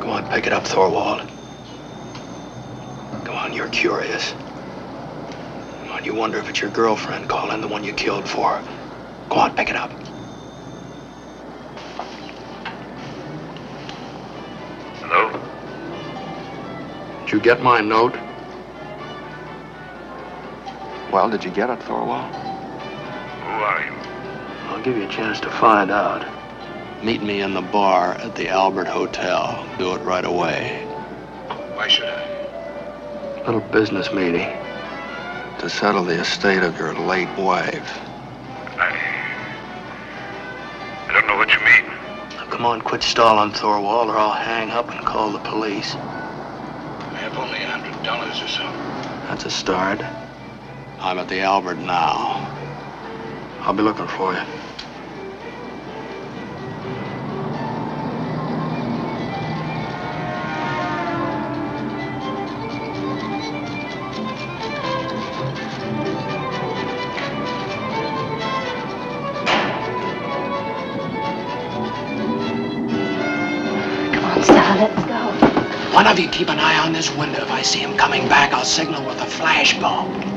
Go on, pick it up, Thorwald. Go on, you're curious. Go on, you wonder if it's your girlfriend calling, the one you killed for. Go on, pick it up. Hello? Did you get my note? Well, did you get it, Thorwald? Who are you? I'll give you a chance to find out. Meet me in the bar at the Albert Hotel. Do it right away. Why should I? Little business meeting to settle the estate of your late wife. I. I don't know what you mean. Now, come on, quit stalling, Thorwald, or I'll hang up and call the police. I have only a hundred dollars or so. That's a start. I'm at the Albert now. I'll be looking for you. One of you keep an eye on this window. If I see him coming back, I'll signal with a flashbulb.